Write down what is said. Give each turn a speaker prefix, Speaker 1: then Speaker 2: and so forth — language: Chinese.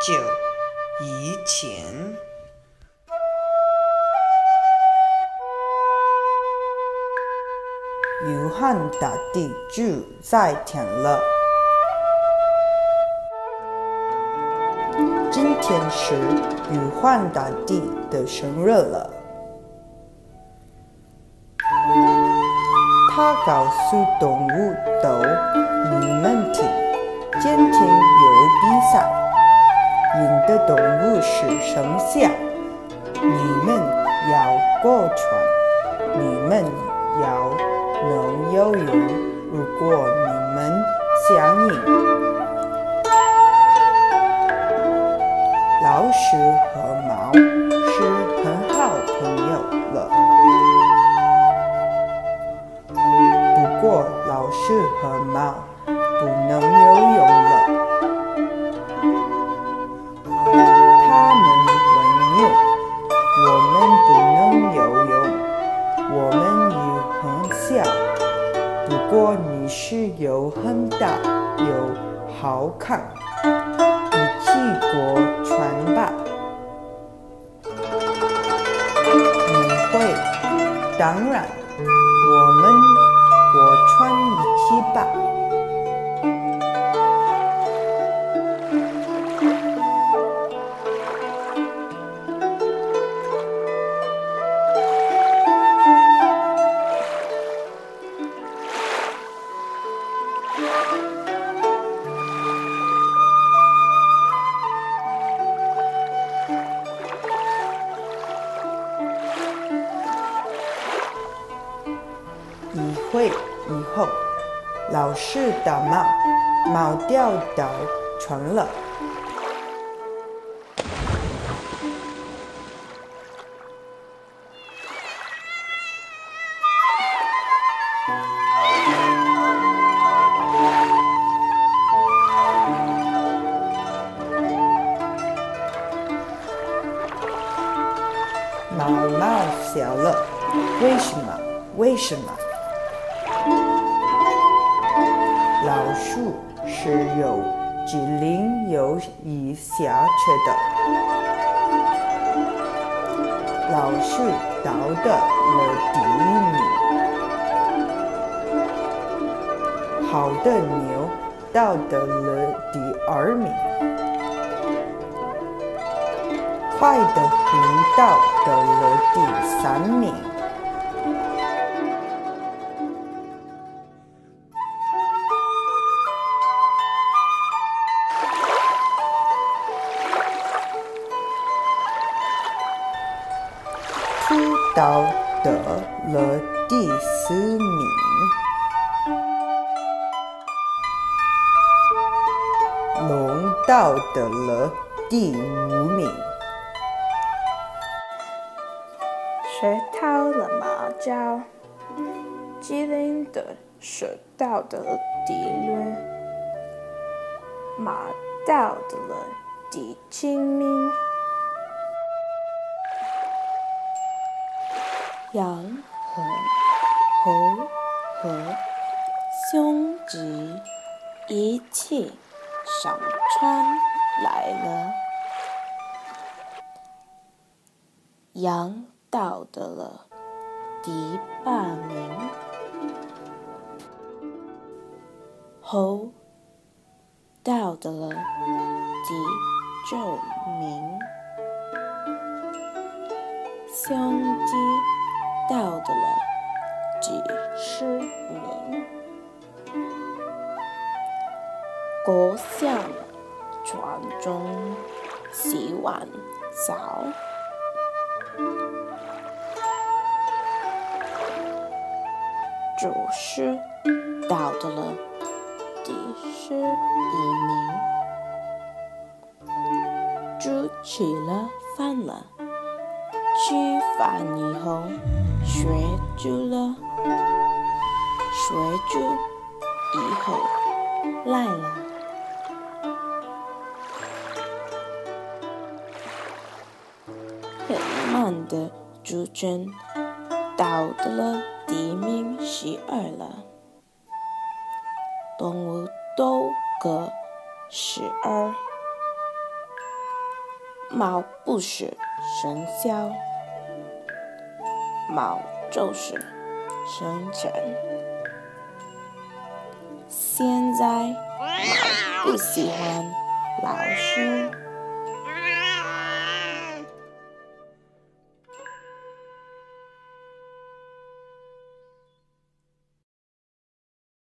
Speaker 1: 久以前，玉汉大帝住在天了。今天是玉皇大帝的生日了。他告诉动物都你们听，今天有比赛，赢的动物是生肖。你们要过船，你们要能游泳。如果你们想赢。老鼠和猫是很好朋友了，不过老鼠和猫不能游泳不能游泳，我们又很小，不过你是有很大有好看。”会以后，老师的猫猫掉到床了。毛毛小了，为什么？为什么？老鼠是有机灵又易下车的。老鼠到的了第一名，好的牛到的了第二名，快的虎到的了第三名。兔到得了第四名，龙到得了第五名，
Speaker 2: 学到了马叫，机灵的学到的了第六，马到的了第七名。羊和猴和兄弟一起上船来了。羊到的了第八名，猴到的了第九名，兄弟。到的了。第十名，我想船中洗完澡，就是到的了。第十一名，煮起了饭了，吃饭以后。睡住了，睡住以后来了，很慢的主角到了地面十二了，动物都各十二，猫不是生肖，就是生辰。现在不喜欢老师。